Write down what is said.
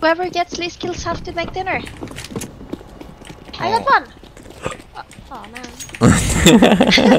Whoever gets least kills have to make dinner. I got oh. one. Oh, oh man.